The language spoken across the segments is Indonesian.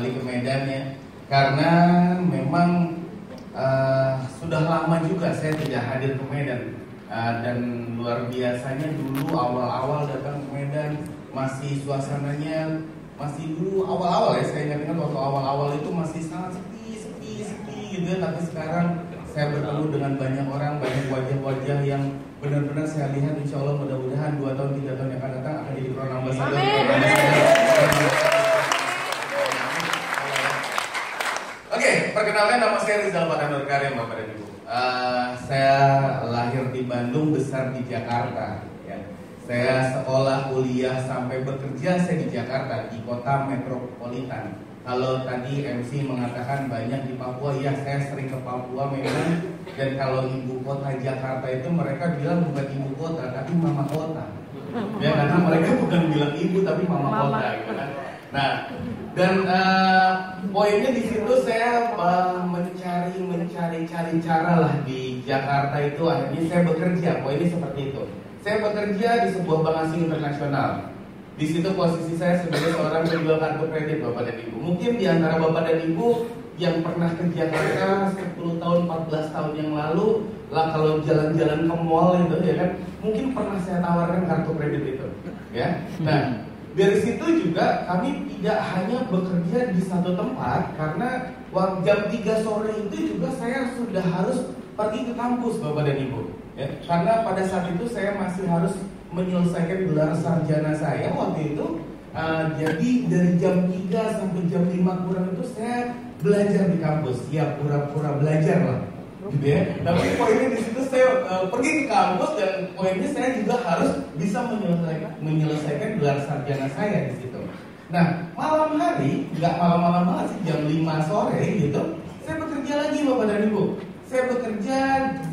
kembali ke Medan ya. Karena memang uh, sudah lama juga saya tidak hadir ke Medan. Uh, dan luar biasanya dulu awal-awal datang ke Medan masih suasananya masih dulu awal-awal ya. Saya ingat-ingat waktu awal-awal itu masih sangat sepi sepi sepi gitu ya. Tapi sekarang saya bertemu dengan banyak orang banyak wajah-wajah yang benar-benar saya lihat. Insya Allah mudah-mudahan dua tahun tiga tahun yang akan datang akan jadi brand ambassador. Oke, perkenalkan nama saya Rizal Nur Karim Bapak dan Ibu. Uh, saya lahir di Bandung, besar di Jakarta. Ya. Saya sekolah, kuliah sampai bekerja saya di Jakarta di kota metropolitan. Kalau tadi MC mengatakan banyak di Papua, ya saya sering ke Papua memang. Dan kalau ibu kota Jakarta itu mereka bilang bukan ibu kota, tapi mama kota. Ya karena mereka bukan bilang ibu tapi mama, mama. kota, gitu kan. Nah, dan uh, poinnya di situ saya uh, mencari mencari cari cara lah di Jakarta itu akhirnya saya bekerja. Poinnya seperti itu. Saya bekerja di sebuah bank asing internasional di situ posisi saya sebagai seorang penjual kartu kredit Bapak dan Ibu. Mungkin di antara Bapak dan Ibu yang pernah ke Jakarta 10 tahun, 14 tahun yang lalu, lah kalau jalan-jalan ke mall itu ya kan, mungkin pernah saya tawarkan kartu kredit itu. Ya. Nah, dari situ juga kami tidak hanya bekerja di satu tempat karena jam 3 sore itu juga saya sudah harus pergi ke kampus Bapak dan Ibu. Ya, karena pada saat itu saya masih harus menyelesaikan gelar sarjana saya waktu itu. Uh, jadi dari jam 3 sampai jam 5 kurang itu saya belajar di kampus. Ya pura-pura belajar lah ya tapi poinnya di situ saya uh, pergi ke kampus dan poinnya saya juga harus bisa menyelesaikan menyelesaikan gelar sarjana saya di situ. Nah malam hari nggak malam-malam banget sih jam 5 sore gitu saya bekerja lagi bapak dan ibu. Saya bekerja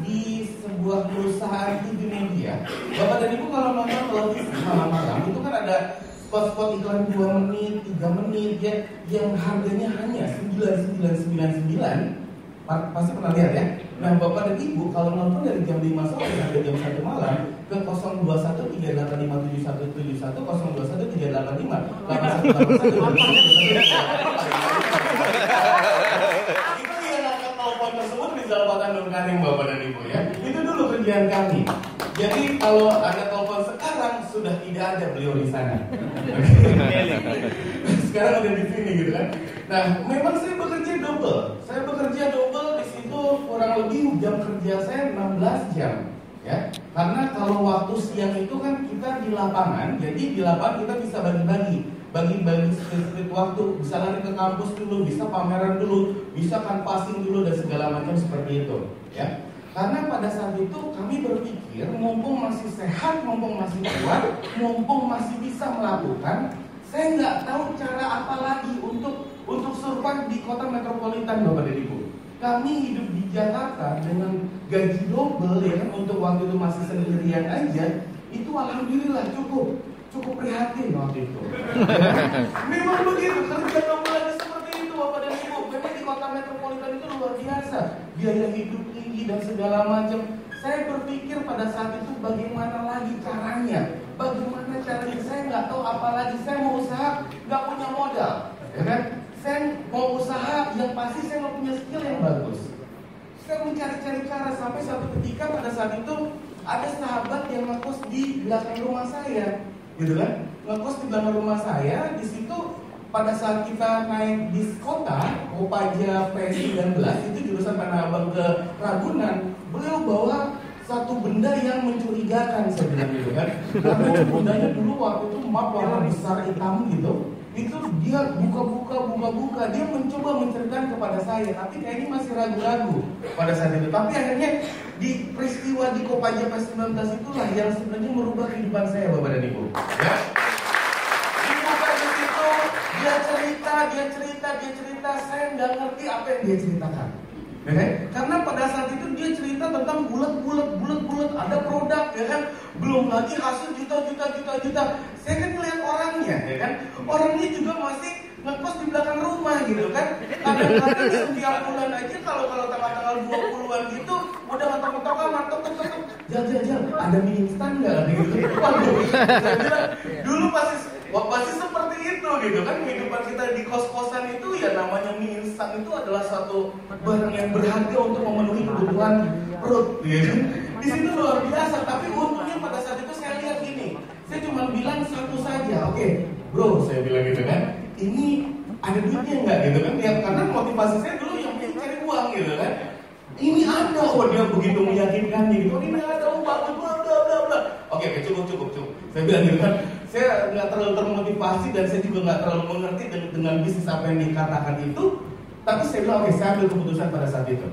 di sebuah perusahaan TV media, Bapak dan Ibu kalau nonton televisi malam-malam itu kan ada spot-spot iklan 2 menit, 3 menit ya yang harganya hanya 9999 pasti pernah lihat ya. Nah Bapak dan Ibu kalau nonton dari jam 5 sore sampai jam 1 malam ke 0213857171 0213857181 tersebut Rizal Bahkan Nur Karim Bapak dan Ibu ya. Itu dulu kerjaan kami. Jadi kalau ada telepon sekarang sudah tidak ada beliau di sana. sekarang ada di sini gitu kan. Nah, memang saya bekerja double. Saya bekerja double lebih jam kerja saya 16 jam. Ya, karena kalau waktu siang itu kan kita di lapangan, jadi di lapangan kita bisa bagi-bagi. Bagi-bagi spesifik waktu bisa lari ke kampus dulu bisa pameran dulu bisa kan passing dulu dan segala macam seperti itu ya. Karena pada saat itu kami berpikir mumpung masih sehat mumpung masih kuat mumpung masih bisa melakukan saya nggak tahu cara apa lagi untuk untuk survive di kota metropolitan bapak dan ibu kami hidup di Jakarta dengan gaji double ya kan untuk waktu itu masih sendirian aja itu alhamdulillah cukup cukup prihatin waktu itu. Memang begitu, kerja lagi seperti itu Bapak dan Ibu. Memang di kota metropolitan itu luar biasa. Biaya hidup tinggi dan segala macam. Saya berpikir pada saat itu bagaimana lagi caranya. Bagaimana caranya, saya nggak tahu apa lagi. Saya mau usaha, nggak punya modal. Ya kan? Saya mau usaha, yang pasti saya nggak punya skill yang bagus. Saya mencari-cari cara sampai satu ketika pada saat itu ada sahabat yang ngekos di belakang rumah saya. Gitu kan? Ngekos di belakang rumah saya di situ pada saat kita naik di kota Kopaja P19 itu jurusan Tanah Abang ke Ragunan beliau bawa satu benda yang mencurigakan saya bilang gitu kan. Karena bendanya dulu waktu itu map warna besar hitam gitu itu dia buka-buka buka-buka. Dia mencoba menceritakan kepada saya tapi kayaknya masih ragu-ragu pada saat itu. Tapi akhirnya di peristiwa di Kopaja P19 itulah yang sebenarnya merubah kehidupan saya Bapak dan Ibu. Ya? Dia cerita dia cerita dia cerita. Saya nggak ngerti apa yang dia ceritakan ya kan? Karena pada saat itu dia cerita tentang bulat-bulat, bulat-bulat, ada produk, ya kan? Belum lagi hasil juta, juta, juta, juta. Saya kan melihat orangnya, ya kan? Orangnya juga masih ngekos di belakang rumah gitu kan. Kadang-kadang setiap bulan aja kalau kalau tanggal-tanggal 20-an gitu udah ngetok-ngetok. Jal, jal, jal, ada mie instan nggak? Gitu. Waduh, dulu pasti, wah, pasti seperti itu gitu kan kehidupan kita di kos-kosan itu ya namanya mie instan itu adalah satu barang yang berharga untuk memenuhi kebutuhan perut gitu. Di situ luar biasa, tapi untungnya pada saat itu saya lihat gini, saya cuma bilang satu saja, oke, bro, saya bilang gitu kan, ini ada duitnya nggak gitu kan? Ya karena motivasi saya dulu yang penting cari uang gitu kan. Ini ada, oh dia begitu meyakinkan gitu, oh, ini ada, bagus, bla bla bla bla. Oke, oke, cukup cukup cukup. Saya bilang gitu kan, saya nggak terlalu termotivasi dan saya juga nggak terlalu mengerti dengan, dengan bisnis apa yang dikatakan itu. Tapi saya bilang, oke, saya ambil keputusan pada saat itu.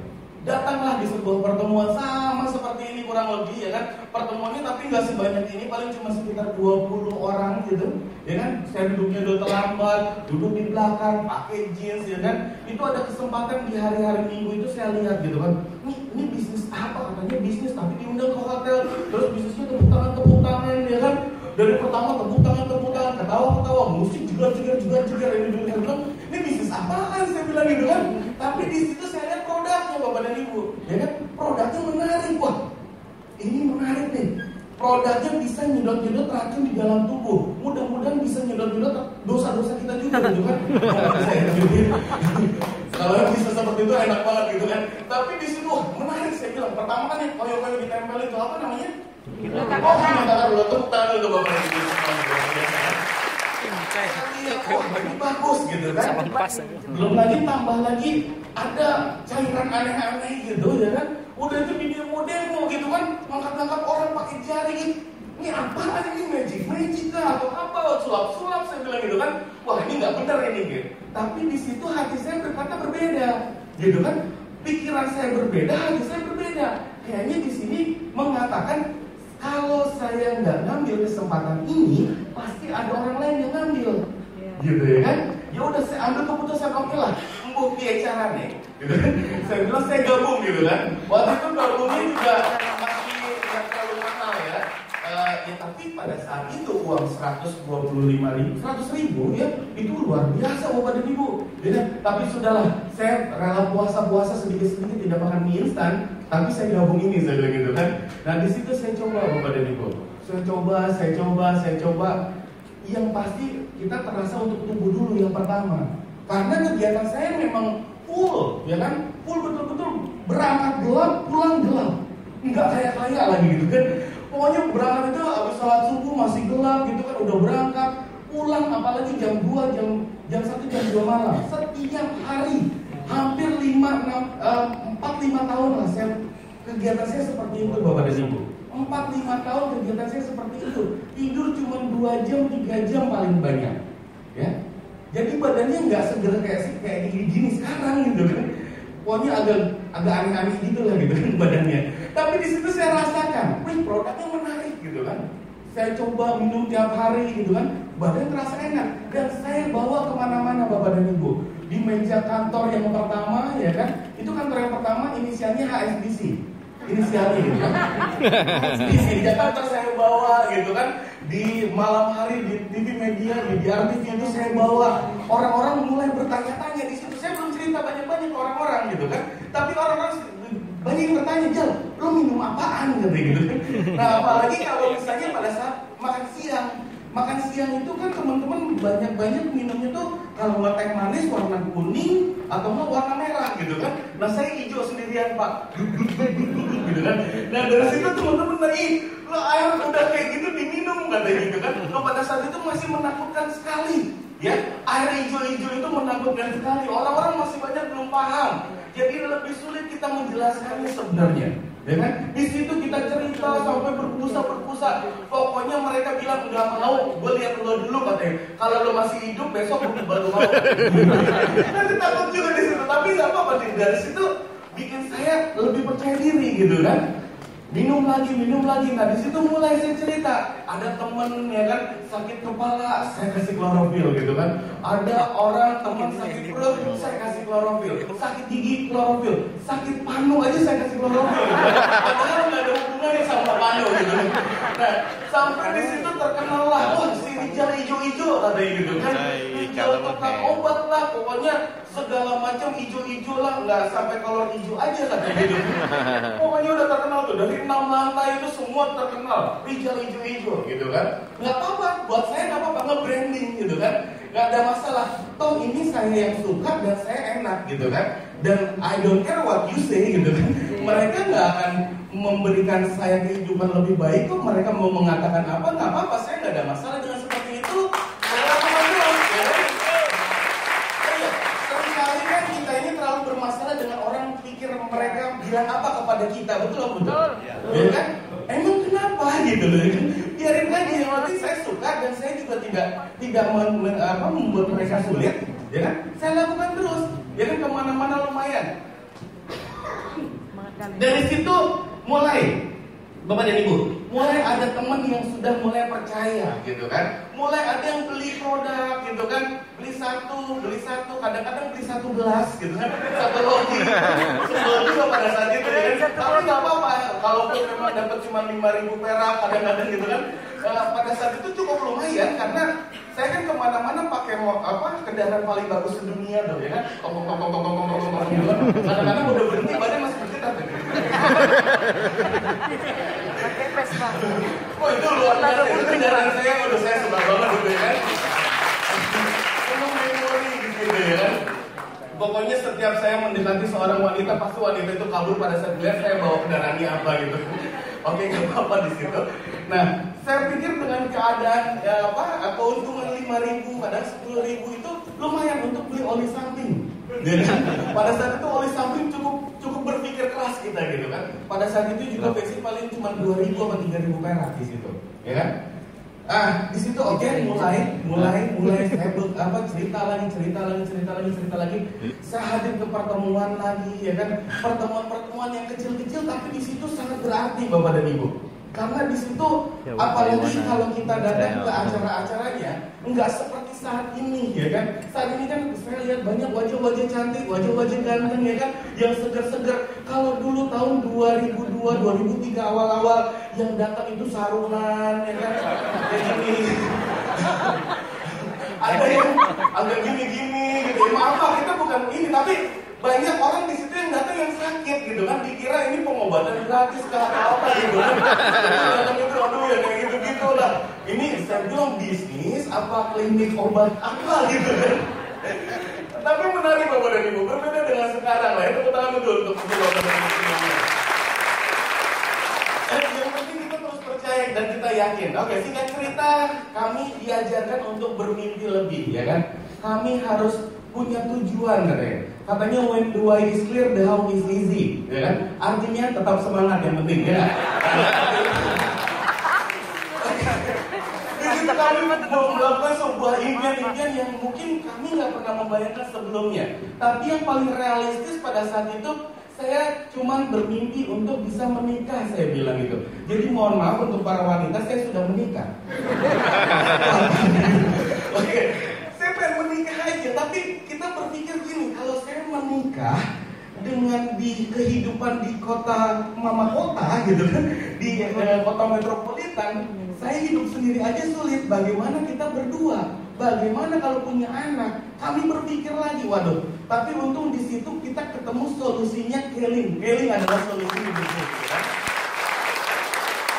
Datanglah di sebuah pertemuan sama seperti ini kurang lebih ya kan? Pertemuannya tapi nggak sebanyak ini paling cuma sekitar 20 orang gitu ya kan? Saya duduknya udah terlambat duduk di belakang pakai jeans ya kan? Itu ada kesempatan di hari-hari minggu itu saya lihat gitu kan. Ini, ini bisnis apa? Katanya bisnis tapi diundang ke hotel. Terus bisnisnya tepuk tangan tepuk tangan ya kan dari pertama tepuk tangan tepuk tangan ketawa ketawa. Musik juga juga juga juga. Ini dulu saya bilang ini bisnis apaan? Saya bilang gitu kan. Tapi di situ saya lihat produknya bapak dan ibu. Ya kan? Produknya menarik. Wah ini menarik nih. Produknya bisa nyedot-nyedot racun di dalam tubuh. Mudah-mudahan bisa nyedot-nyedot dosa-dosa kita juga gitu kan? Kalau bisa seperti itu enak banget gitu kan. Tapi di situ wah menarik saya bilang pertama kan yang koyo-koyo ditempel itu apa namanya? Oh, minta dulu tepuk tangan dulu bapak ibu. Oh ini bagus gitu kan. Belum lagi tambah lagi ada cairan aneh-aneh gitu ya kan? Udah itu di demo-demo gitu kan ngangkat-ngangkat orang pakai jari ini apa aja ini? Magic magic lah atau apa? Sulap-sulap saya bilang gitu kan. Wah ini nggak benar ini gitu tapi di situ hati saya berkata berbeda gitu kan pikiran saya berbeda hati saya berbeda kayaknya di sini mengatakan kalau saya nggak ngambil kesempatan ini, pasti ada orang lain yang ngambil. Yeah. Gitu ya kan? Ya udah saya ambil keputusan oke okay lah, embuh dia caranya. Gitu kan? saya bilang saya gabung gitu kan. Waktu itu gabungnya juga masih nggak terlalu mahal ya. Uh, ya tapi pada saat itu uang 125 ribu, 100 ribu ya itu luar biasa bapak dan ibu. Ya, tapi sudahlah, saya rela puasa-puasa sedikit-sedikit tidak makan mie instan, tapi saya gabung ini saya bilang gitu kan. Nah di situ saya coba bapak dan ibu. Saya coba, saya coba, saya coba. Yang pasti kita terasa untuk tumbuh dulu yang pertama. Karena kegiatan saya memang full, ya kan? Full betul-betul berangkat gelap, pulang gelap. Enggak kayak kaya lagi gitu kan. Pokoknya berangkat itu habis sholat subuh masih gelap gitu kan, udah berangkat, pulang apalagi jam 2, jam jam 1, jam 2 malam. Setiap hari hampir 5, 6, uh, 4, 5 tahun lah saya kegiatan saya seperti itu Bapak dan Ibu. 4, 5 tahun kegiatan saya seperti itu. Tidur cuma 2 jam, 3 jam paling banyak. Ya. Jadi badannya nggak seger kayak kayak gini-gini sekarang gitu kan. Pokoknya agak agak aneh-aneh gitu lah gitu kan badannya. Tapi di situ saya rasakan, wih produknya menarik gitu kan. Saya coba minum tiap hari gitu kan, badan terasa enak. Dan saya bawa ke mana-mana bapak dan ibu. Di meja kantor yang pertama ya kan. Itu kantor yang pertama inisialnya HSBC inisialnya gitu kan. Di Jakarta saya bawa gitu kan. Di malam hari di TV media di DRTV itu saya bawa. Orang-orang mulai bertanya-tanya di situ. Saya belum cerita banyak-banyak ke orang-orang gitu kan tapi orang-orang banyak yang bertanya Jal lo minum apaan gitu nah apalagi kalau misalnya pada saat makan siang makan siang itu kan teman-teman banyak-banyak minumnya tuh kalau nggak teh manis warna kuning atau nggak warna merah gitu kan. Nah saya hijau sendirian pak, gitu kan. Nah dari situ teman-teman lagi, lo air udah kayak gitu diminum katanya gitu kan. Lo pada saat itu masih menakutkan sekali. Ya, air hijau-hijau itu menakutkan sekali. Orang-orang masih banyak belum paham. Jadi lebih sulit kita menjelaskannya sebenarnya. Ya kan? Di situ kita cerita sampai berpusa berpusa. Pokoknya mereka bilang nggak mau. Gue lihat lo dulu katanya. Kalau lo masih hidup besok gue baru mau. Nanti takut juga di situ. Tapi nggak apa-apa. Dari situ bikin saya lebih percaya diri gitu kan minum lagi, minum lagi. Nah di situ mulai saya cerita, ada temen ya kan sakit kepala, saya kasih klorofil gitu kan. Ada orang teman sakit perut, saya kasih klorofil. Sakit gigi klorofil, sakit panu aja saya kasih klorofil. Padahal nggak ada hubungannya sama panu gitu. Nah sampai di situ terkenal lah, oh si Rijal hijau-hijau katanya gitu kan. Rijal tentang obat lah, pokoknya segala macam hijau-hijau lah, nggak sampai kolor hijau aja katanya gitu. Pokoknya udah terkenal tuh dari enam lantai itu semua terkenal Rijal hijau-hijau gitu kan nggak apa-apa buat saya nggak apa-apa nge-branding gitu kan nggak ada masalah. Toh ini saya yang suka dan saya enak gitu kan. Dan I don't care what you say gitu kan. Mereka nggak akan memberikan saya kehidupan lebih baik kok. Mereka mau mengatakan apa nggak apa-apa. Saya nggak ada masalah dengan seperti itu. Saya lakukan terus. Ya. kan? Iya, sering kali kan kita ini terlalu bermasalah dengan orang pikir mereka bilang apa kepada kita, betul apa betul? Ya kan? Emang kenapa gitu loh? Biarin aja yang penting saya suka dan saya juga tidak tidak men- men- apa, membuat mereka sulit, ya kan? Saya lakukan terus, ya kan ke mana-mana lumayan. Dari situ mulai Bapak dan Ibu, mulai ada teman yang sudah mulai percaya gitu kan. Mulai ada yang beli produk gitu kan. Beli satu, beli satu, kadang-kadang beli satu belas gitu kan. Satu logi. Sebel juga pada saat itu ya. Tapi nggak apa-apa. Kalaupun memang dapat cuma lima ribu perak kadang-kadang gitu kan. Eh, pada saat itu cukup lumayan karena saya kan ke mana-mana pakai apa kendaraan paling bagus sedunia dong ya kan. Tong tong tong tong gitu kan. Kadang-kadang udah berhenti badan masih bergetar Pakai Vespa. Oh itu luar biasa, itu kendaraan saya, udah saya suka banget gitu ya kan memori gitu ya Pokoknya setiap saya mendekati seorang wanita, pasti wanita itu kabur pada saat melihat saya bawa kendaraannya apa gitu Oke, nggak apa-apa di situ. Nah, saya pikir dengan keadaan ya apa, keuntungan 5 ribu, kadang 10 ribu itu lumayan untuk beli oli samping. Kan? Pada saat itu oli samping keras kita gitu kan. Pada saat itu juga bensin paling cuma 2 ribu atau 3 ribu perak di situ, ya kan? Ah, di situ oke mulai mulai mulai saya ber- apa cerita lagi cerita lagi cerita lagi cerita lagi. Saya hadir ke pertemuan lagi ya kan pertemuan-pertemuan yang kecil-kecil tapi di situ sangat berarti Bapak dan Ibu. Karena di situ Ya, apalagi kalau kita datang ke acara-acaranya enggak seperti saat ini ya kan. Saat ini kan saya lihat banyak wajah-wajah cantik, wajah-wajah ganteng ya kan yang segar-segar. Kalau dulu tahun 2002, 2003 awal-awal yang datang itu sarungan ya kan. Kayak gini. Ada yang agak gini-gini gitu. Ya, maaf kita bukan ini tapi banyak orang di situ yang datang yang sakit gitu kan dikira ini pengobatan gratis ke apa gitu kan datang itu aduh ya kayak gitu gitu lah ini saya bilang bisnis apa klinik obat apa gitu kan tapi menarik bapak dan ibu berbeda dengan sekarang lah itu tangan betul untuk bapak dan ibu. Eh, yang penting kita terus percaya dan kita yakin. Oke, singkat cerita, kami diajarkan untuk bermimpi lebih, ya kan? Kami harus punya tujuan, katanya. Katanya when the why is clear, the how is easy, ya kan? Artinya tetap semangat yang penting, ya. Kami mau melakukan sebuah impian-impian yang mungkin kami nggak pernah membayangkan sebelumnya. Tapi yang paling realistis pada saat itu saya cuma bermimpi untuk bisa menikah saya bilang itu. Jadi mohon maaf untuk para wanita saya sudah menikah. Oke, saya pengen menikah aja. Tapi kita berpikir gini, kalau saya menikah dengan di kehidupan di kota mama kota gitu kan di eh, kota saya hidup sendiri aja sulit. Bagaimana kita berdua? Bagaimana kalau punya anak? Kami berpikir lagi waduh. Tapi untung di situ kita ketemu solusinya keling keling adalah solusi hidup gitu kan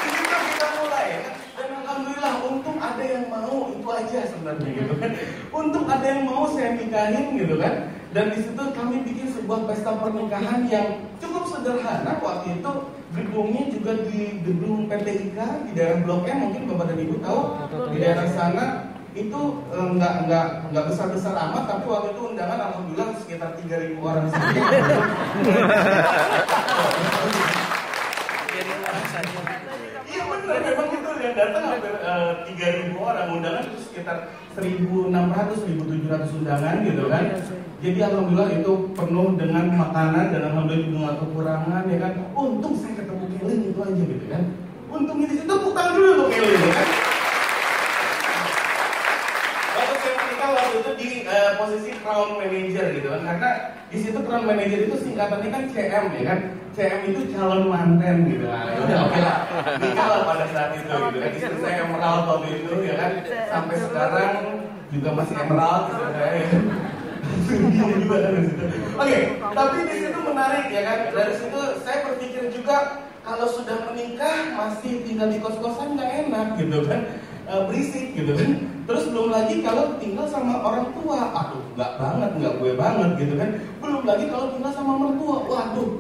di situ kita mulai ya. Kan? dan alhamdulillah untung ada yang mau. Itu aja sebenarnya gitu kan. Untung ada yang mau saya nikahin gitu kan dan di situ kami bikin sebuah pesta pernikahan yang cukup sederhana waktu itu. Gedungnya juga di gedung PT IKA di daerah Blok M mungkin bapak dan ibu tahu. Di daerah sana. Itu eh, nggak nggak nggak besar besar amat tapi waktu itu undangan alhamdulillah sekitar 3000 orang saja Iya benar, memang itu yang datang hampir tiga ribu orang undangan itu sekitar 1.600 1.700 undangan gitu kan. Jadi alhamdulillah itu penuh dengan makanan dan alhamdulillah juga nggak kekurangan ya kan. Untung saya ketemu Kelly itu aja gitu kan. Untung di situ tepuk tangan dulu untuk Kelly ya kan. Menikah waktu itu di eh, posisi crown manager gitu kan. Karena di situ crown manager itu singkatannya kan CM ya kan. CM itu calon manten gitu. Lah ya udah oke lah. Nikah lah pada saat itu gitu kan. Istri saya emerald waktu itu ya kan. Sampai sekarang juga masih emerald gitu juga kan situ. Oke, tapi di situ menarik ya kan. Dari situ saya berpikir juga kalau sudah menikah masih tinggal di kos-kosan nggak enak gitu kan. Uh, berisik gitu kan. Terus belum lagi kalau tinggal sama orang tua. Aduh nggak banget nggak gue banget gitu kan. Belum lagi kalau tinggal sama mertua. Waduh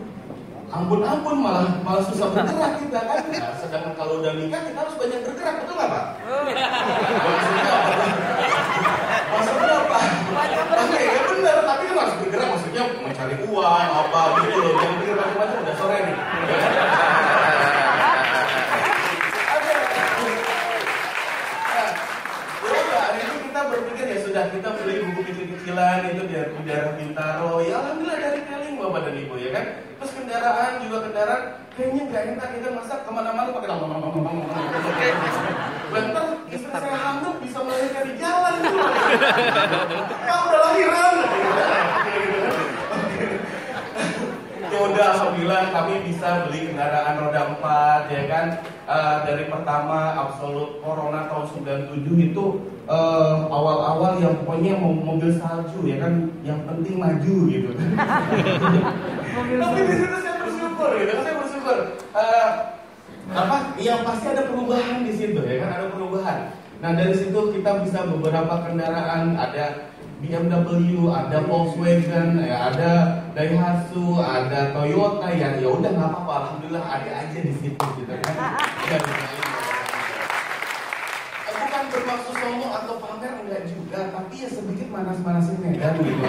ampun ampun malah malah susah bergerak kita kan. Nah, sedangkan kalau udah nikah kita harus banyak bergerak betul nggak pak? Maksudnya apa? Maksudnya apa? Oke, ya benar tapi kan harus bergerak. Maksudnya mencari uang apa gitu loh. Jangan pikir macam-macam udah sore nih kecil-kecilan itu di daerah Bintaro ya alhamdulillah dari Keling bapak dan ibu ya kan? Terus kendaraan juga kendaraan kayaknya nggak enak kita masak ke mana-mana pakai lama lama lama bentar istri saya hamil bisa melahirkan di jalan pak udah lahiran udah alhamdulillah kami bisa beli kendaraan roda 4 ya kan? Uh, dari pertama absolut corona tahun 97 itu awal awal-awal yang pokoknya mobil salju ya kan? Yang penting maju gitu. Tapi di situ saya bersyukur gitu. Kan saya bersyukur. Uh, apa? Yang pasti ada perubahan di situ ya kan? Ada perubahan. Nah dari situ kita bisa beberapa kendaraan. Ada BMW, ada Volkswagen, ya, ada Daihatsu, ada Toyota yang ya udah nggak apa-apa, alhamdulillah ada aja di situ gitu kan. Ya, bukan bermaksud sombong atau pamer enggak juga, tapi ya sedikit manas-manasin medan gitu.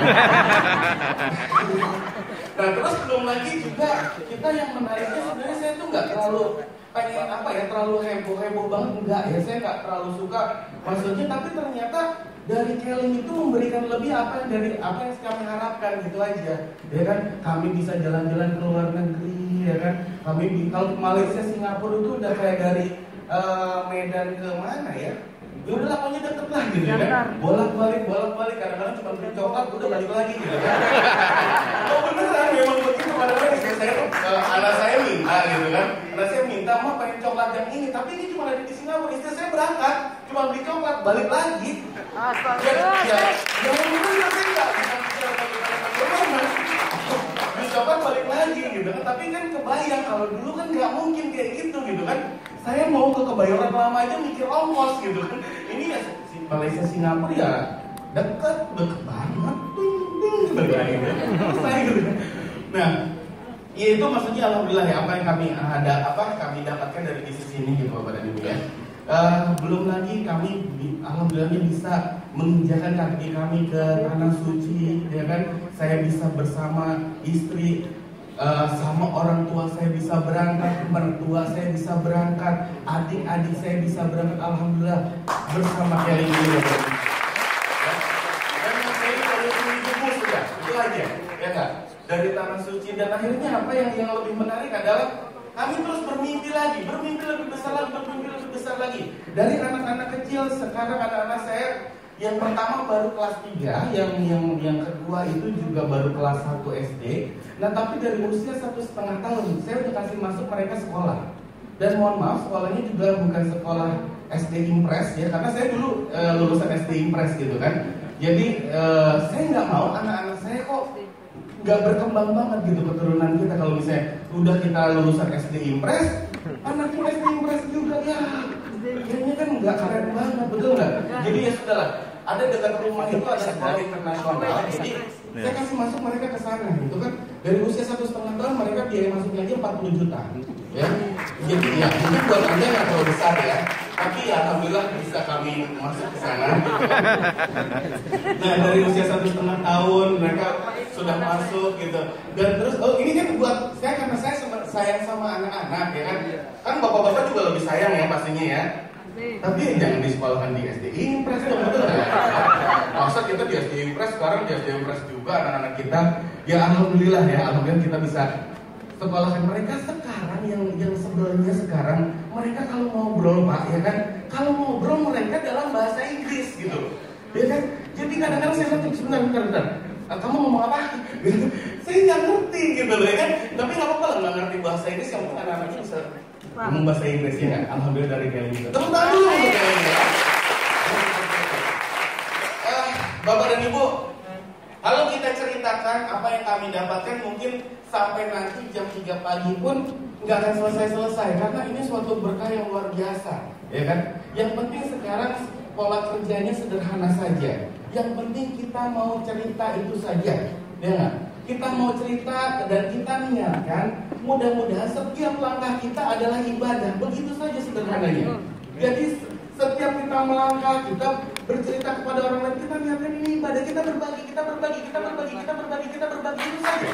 nah terus belum lagi juga kita yang menariknya sebenarnya saya tuh nggak terlalu pengen apa ya terlalu heboh heboh banget enggak ya saya nggak terlalu suka. Maksudnya tapi ternyata dari Keling itu memberikan lebih apa yang dari apa yang kami harapkan gitu aja. Ya kan? Kami bisa jalan-jalan ke luar negeri ya kan? Kami di kalau ke Malaysia Singapura itu udah kayak dari uh, Medan ke mana ya? Ya udah lah pokoknya deket lah gitu ya kan? Bolak balik bolak balik kadang-kadang cuma beli coklat udah balik lagi gitu kan? Oh beneran memang kadang-kadang saya, saya uh, anak saya minta gitu kan. Anak saya minta mah pengen coklat yang ini. Tapi ini cuma ada di Singapura. Istri saya berangkat cuma beli coklat balik lagi. Astaga. ya ya ya bener saya nggak beli coklat balik lagi. Gitu kan. Tapi kan kebayang kalau dulu kan nggak mungkin kayak gitu gitu kan. Saya mau ke kebayoran lama aja mikir ongkos gitu kan. Ini ya Malaysia Singapura ya dekat dekat banget. Ting ting gitu saya gitu nah ya itu maksudnya alhamdulillah ya apa yang kami ada apa kami dapatkan dari bisnis ini gitu bapak dan ibu ya. Uh, belum lagi kami alhamdulillah bisa menginjakan kaki kami ke tanah suci ya kan? Saya bisa bersama istri uh, sama orang tua saya bisa berangkat mertua saya bisa berangkat adik-adik saya bisa berangkat. Alhamdulillah bersama Kelly ini ya dan yang saya dari subuh sudah itu aja ya kan dari tanah suci dan akhirnya apa yang yang lebih menarik adalah kami terus bermimpi lagi, bermimpi lebih besar lagi, bermimpi lebih besar lagi. Dari anak-anak kecil sekarang anak-anak saya yang pertama baru kelas 3, yang yang yang kedua itu juga baru kelas 1 SD. Nah tapi dari usia satu setengah tahun saya udah kasih masuk mereka sekolah. Dan mohon maaf sekolahnya juga bukan sekolah SD Impres ya, karena saya dulu e, lulusan SD Impres gitu kan. Jadi e, saya nggak mau anak-anak saya kok nggak berkembang banget gitu keturunan kita. Kalau misalnya udah kita lulusan SD Impres anaknya SD Impres juga ya. Kayaknya kan nggak keren banget betul nggak? Jadi ya sudahlah ada dekat rumah itu ada sekolah internasional. Jadi saya kasih masuk mereka ke sana gitu kan. Dari usia satu setengah tahun mereka biaya masuknya aja 40 juta. Ya. Jadi ya mungkin buat anda nggak terlalu besar ya. Tapi ya alhamdulillah bisa kami masuk ke sana. Nah dari usia satu setengah tahun mereka sudah masuk gitu. Dan terus oh ini kan buat saya karena saya sayang sama anak-anak ya kan? Kan bapak-bapak juga lebih sayang ya pastinya ya. Tapi jangan disekolahkan di SD Impres dong betul ya masa kita di SD Impres sekarang di SD Impres juga anak-anak kita. Ya alhamdulillah ya alhamdulillah kita bisa sekolahkan mereka sekarang yang yang sebelumnya sekarang. Mereka kalau ngobrol pak ya kan? Kalau ngobrol mereka dalam bahasa Inggris gitu. Ya kan? Jadi kadang-kadang saya bilang sebentar sebentar sebentar ah, kamu ngomong apa? Saya nggak ngerti gitu loh ya kan? Tapi nggak apa-apa lah nggak ngerti bahasa Inggris yang penting anak-anaknya bisa ngomong bahasa Inggris ya. Kan alhamdulillah dari kalian juga tepuk tangan. dulu untuk kalian ya uh, bapak dan ibu kalau kita ceritakan apa yang kami dapatkan mungkin sampai nanti jam 3 pagi pun nggak akan selesai-selesai karena ini suatu berkah yang luar biasa, ya kan? Yang penting sekarang kerjanya sederhana saja. Yang penting kita mau cerita itu saja. Ya nggak? Kita mau cerita dan kita niatkan mudah-mudahan setiap langkah kita adalah ibadah. Begitu saja sederhananya. Jadi setiap kita melangkah, kita bercerita kepada orang lain, kita niatkan ini ibadah, kita berbagi, kita berbagi, kita berbagi, kita berbagi, kita berbagi, itu saja.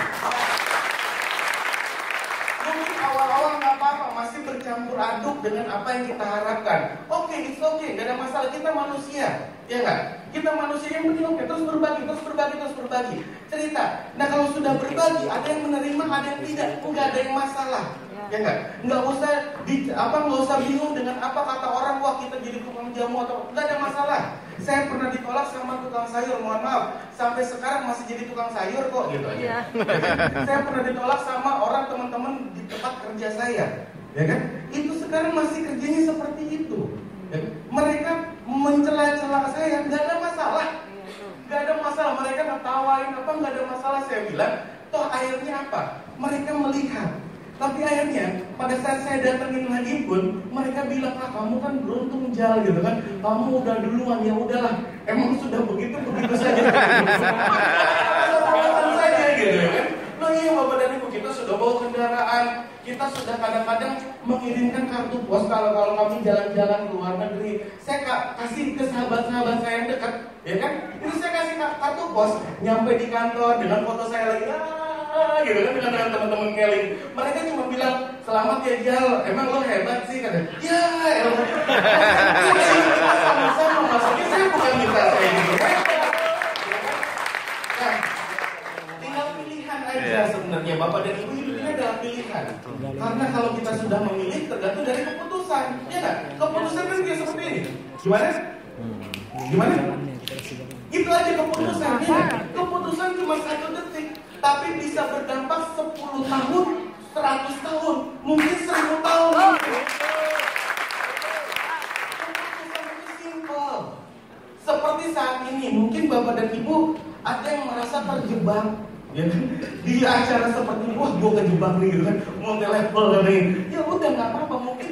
Mungkin awal-awal nggak apa-apa, masih bercampur aduk dengan apa yang kita harapkan. Oke, okay, it's okay, gak ada masalah. Kita manusia, ya nggak? Kita manusia yang penting oke, okay, terus berbagi, terus berbagi, terus berbagi. Cerita. Nah kalau sudah berbagi, ada yang menerima, ada yang tidak, nggak ada yang masalah. Ya nggak? Nggak usah di, apa nggak usah bingung dengan apa kata orang wah kita jadi tukang jamu atau nggak ada masalah. Saya pernah ditolak sama tukang sayur, mohon maaf. Sampai sekarang masih jadi tukang sayur kok gitu aja. Ya. saya pernah ditolak sama orang teman-teman di tempat kerja saya, ya kan? Itu sekarang masih kerjanya seperti itu. Ya. Mereka mencela-cela saya, nggak ada masalah. Nggak ada masalah, mereka ngetawain apa nggak ada masalah. Saya bilang, toh akhirnya apa? Mereka melihat tapi akhirnya pada saat saya datangin lagi pun mereka bilang ah kamu kan beruntung jal gitu kan. Kamu udah duluan ya udahlah. Emang sudah begitu begitu saja saja gitu kan. Nah iya bapak dan ibu kita sudah bawa kendaraan? Kita sudah kadang-kadang mengirimkan kartu pos kalau kalau kami jalan-jalan ke luar negeri. Saya kasih ke sahabat-sahabat saya yang dekat ya kan. Ini saya kasih kartu pos. Nyampe di kantor dengan foto saya lagi ah, gitu kan dengan teman-teman Kelly. Mereka cuma bilang selamat ya Jal, emang lo hebat sih kata. Ya, elah. kita sama-sama maksudnya saya bukan minta saya gitu. Nah, tinggal pilihan aja yeah. sebenarnya Bapak dan Ibu hidup ini adalah pilihan. Karena kalau kita sudah memilih tergantung dari keputusan, ya kan? Keputusan kan kayak seperti ini. Gimana? Gimana? Itu aja keputusan. Ya. Keputusan cuma satu detik tapi bisa berdampak 10 tahun, 100 tahun, mungkin 1000 tahun. Simple. Seperti saat ini, mungkin Bapak dan Ibu ada yang merasa terjebak ya kan? di acara seperti ini, wah gue kejebak nih gitu kan, multi level nih. Ya udah nggak apa-apa, mungkin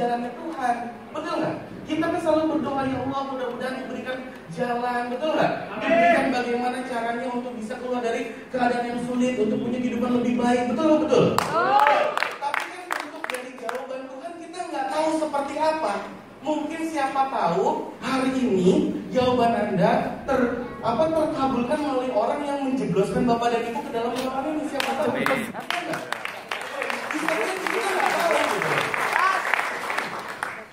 jalannya Tuhan, betul nggak? Kita kan selalu berdoa ya Allah mudah-mudahan diberikan jalan, betul nggak? Diberikan bagaimana caranya untuk bisa keluar dari keadaan yang sulit, untuk punya kehidupan lebih baik, betul betul? Oh. Tapi kan untuk dari jawaban Tuhan kita nggak tahu seperti apa. Mungkin siapa tahu hari ini jawaban Anda ter apa terkabulkan melalui orang yang menjebloskan Bapak dan Ibu ke dalam ruangan ini siapa tahu? Kita nggak tahu gitu.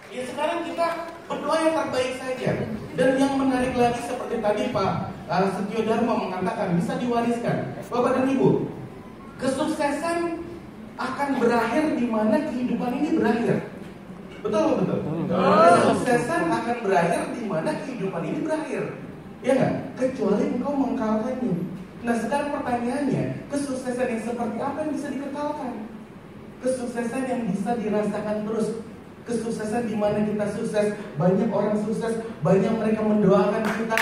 Ya sekarang kita berdoa yang terbaik saja. Dan yang menarik lagi seperti tadi Pak uh, Setio Dharma mengatakan bisa diwariskan. Bapak dan Ibu, kesuksesan akan berakhir di mana kehidupan ini berakhir. Betul betul. Kesuksesan akan berakhir di mana kehidupan ini berakhir. Ya nggak? Kecuali engkau mengkalkannya. Nah sekarang pertanyaannya, kesuksesan yang seperti apa yang bisa dikekalkan? Kesuksesan yang bisa dirasakan terus kesuksesan di mana kita sukses, banyak orang sukses, banyak mereka mendoakan kita.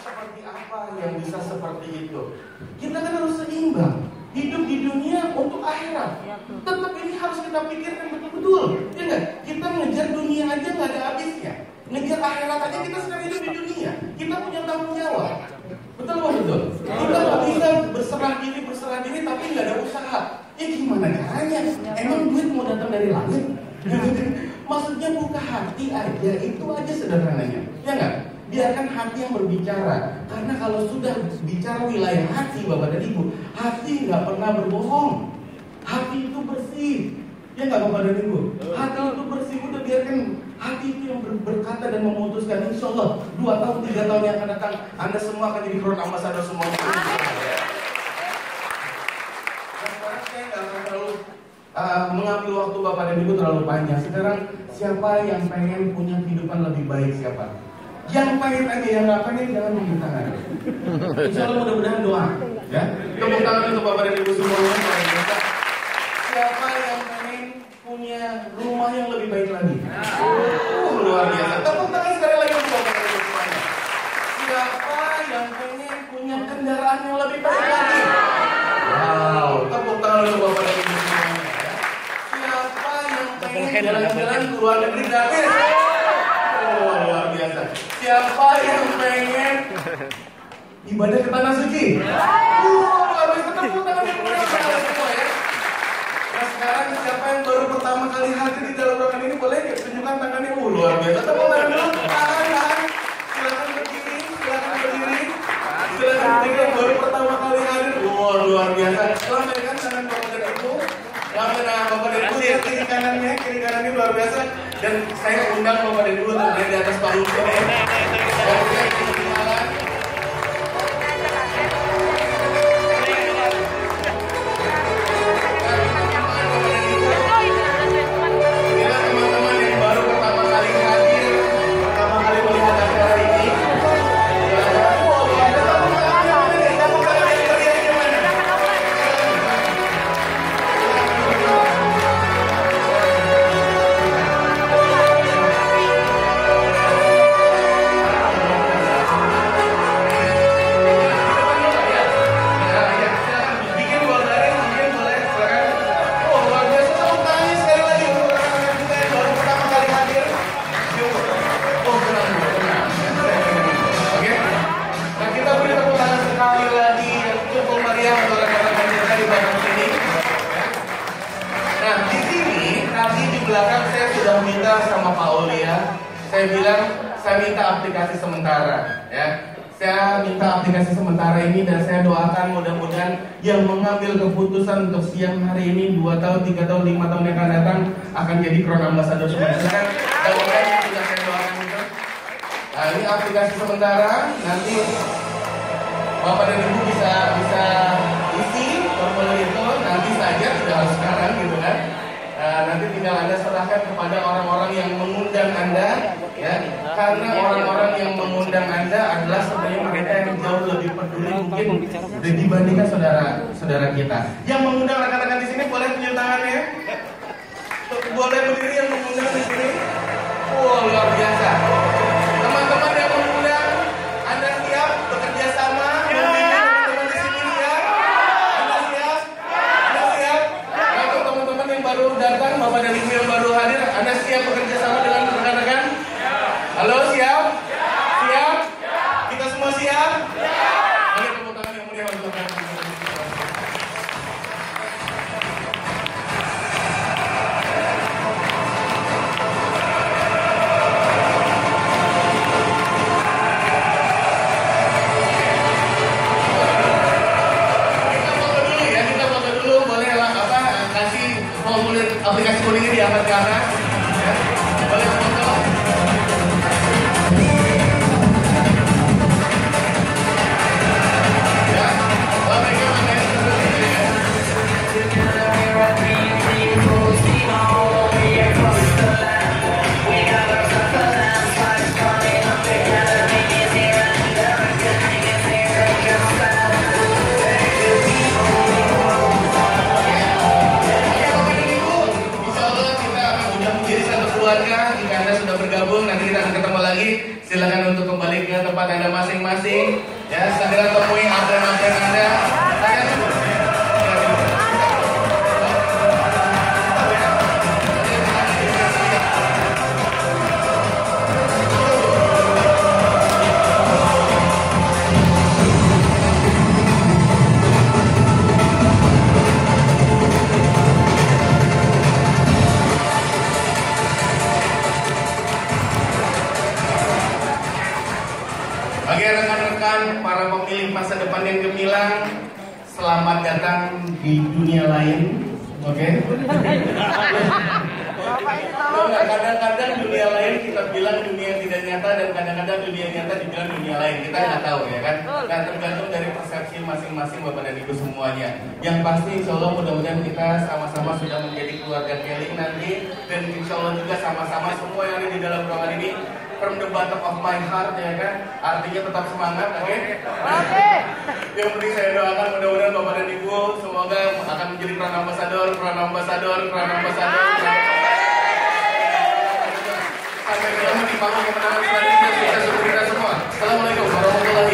seperti apa yang bisa seperti itu? Kita kan harus seimbang. Hidup di dunia untuk akhirat. Tetap ini harus kita pikirkan betul-betul. Ya enggak? Kita ngejar dunia aja nggak ada habisnya. Ngejar akhirat aja kita sekarang hidup di dunia. Kita punya tanggung jawab. Betul apa betul? Kita nggak bisa berserah diri berserah diri tapi nggak ada usaha. Ya gimana caranya? Emang duit mau datang Maksudnya buka hati aja itu aja sederhananya. Ya nggak? Biarkan hati yang berbicara. Karena kalau sudah bicara wilayah hati Bapak dan Ibu, hati nggak pernah berbohong. Hati itu bersih. Ya nggak Bapak dan Ibu? Hati itu bersih udah biarkan Hati itu yang ber berkata dan memutuskan Insya Allah dua tahun, tiga tahun yang akan datang Anda semua akan jadi brand ambassador semuanya Dan sekarang saya nggak akan terlalu uh, mengambil waktu Bapak dan Ibu terlalu panjang Sekarang siapa yang pengen punya kehidupan lebih baik siapa? Yang pengen aja, yang nggak pengen jangan tangan Insya Allah mudah-mudahan doa ya. Tepuk tangan untuk Bapak dan Ibu semuanya Siapa yang pengen punya rumah yang lebih baik lagi? luar biasa. Tepuk tangan sekali lagi untuk Bapak Ibu semuanya. Siapa yang pengen punya kendaraan yang lebih baik lagi? Wow, tepuk tangan untuk Bapak Jalan-jalan ke luar negeri gratis. Oh, luar biasa. Siapa yang pengen ibadah ke tanah suci? Luar biasa tepuk tangan semua ya. Nah sekarang siapa yang baru pertama kali hadir di dalam ruangan ini boleh tunjukkan tangannya? Uh, luar biasa. Tepuk tangan dulu. Tahan, tahan. Silakan berdiri, silakan berdiri. Silakan berdiri yang baru pertama kali hadir. Wah, luar biasa. Lambaikan tangan bapak dan ibu. Lambaikan bapak dan ibu lihat kiri kanannya, kiri kanannya luar biasa. Dan saya undang bapak dan ibu untuk berada di atas panggung sini. Yang mengambil keputusan untuk siang hari ini 2 tahun, 3 tahun, 5 tahun yang akan datang akan jadi crown ambassador semua. Silakan, mudah-mudahan yang saya doakan itu. Nah, ini aplikasi sementara, nanti Bapak dan Ibu bisa bisa isi formulir itu nanti saja tidak harus sekarang gitu kan. Nah, nanti tinggal Anda serahkan kepada orang-orang yang mengundang Anda ya. Karena orang-orang yang mengundang Anda adalah sebenarnya mereka yang jauh lebih peduli mungkin dibandingkan saudara-saudara kita. Yang mengundang rekan-rekan di sini boleh tunjuk tangannya? Boleh berdiri yang mengundang di sini? Wow, luar biasa. Para pemilih masa depan yang gemilang, selamat datang di dunia lain. Oke? Enggak, kadang-kadang dunia lain kita bilang dunia yang tidak nyata dan kadang-kadang dunia nyata dibilang dunia lain. Kita nggak tahu ya kan? Nah tergantung dari persepsi masing-masing bapak dan ibu semuanya. Yang pasti insya Allah mudah-mudahan kita sama-sama sudah menjadi keluarga Keling nanti dan insya Allah juga sama-sama semua yang ada di dalam ruangan ini from the bottom of my heart ya kan artinya tetap semangat oke okay? oke okay. yang penting saya doakan mudah-mudahan bapak dan ibu semoga akan menjadi peran ambasador peran ambasador peran ambasador sampai ketemu di panggung kemenangan selanjutnya sukses untuk kita semua assalamualaikum warahmatullahi